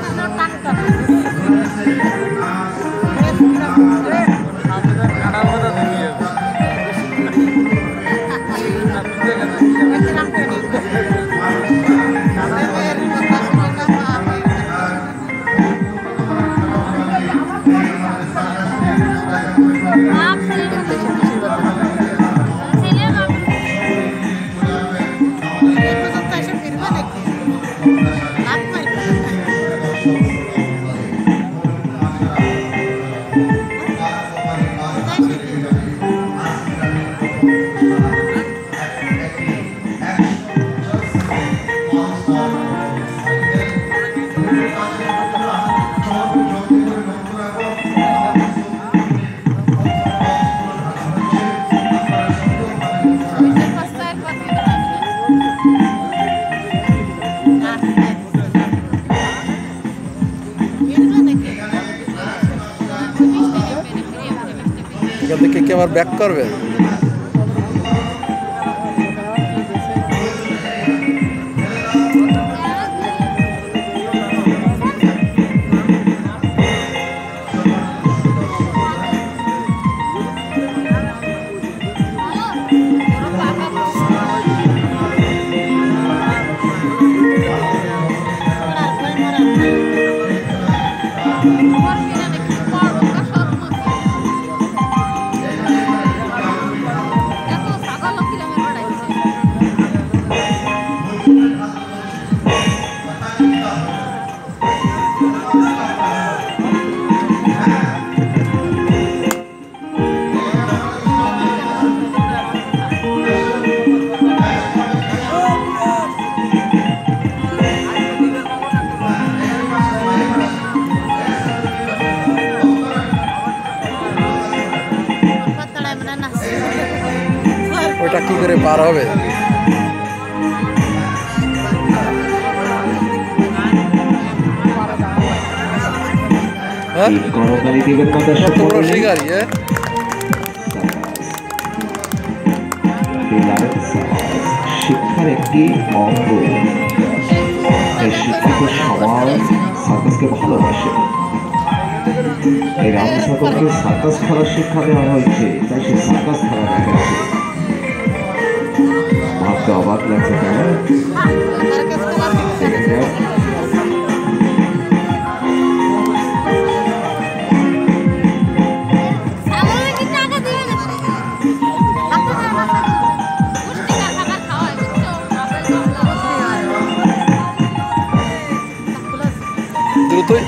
Tangkap. এখান থেকে কি আবার ব্যাক করবে? ওটা কি করে পার হবে? হ্যাঁ শিকারি হ্যাঁ? শিক্ষার একটি অঙ্গ। তাই শিক্ষিত সমাজ সার্কাসকে ভালোবাসে। এই রাম সকলকে সার্কাস খেলার শিক্ষা দেওয়া হয়েছে তাই সে সার্কাস খেলা দেখাচ্ছে ভাবতে অবাক লাগছে তাই না? দেখা যাক। দ্রুতই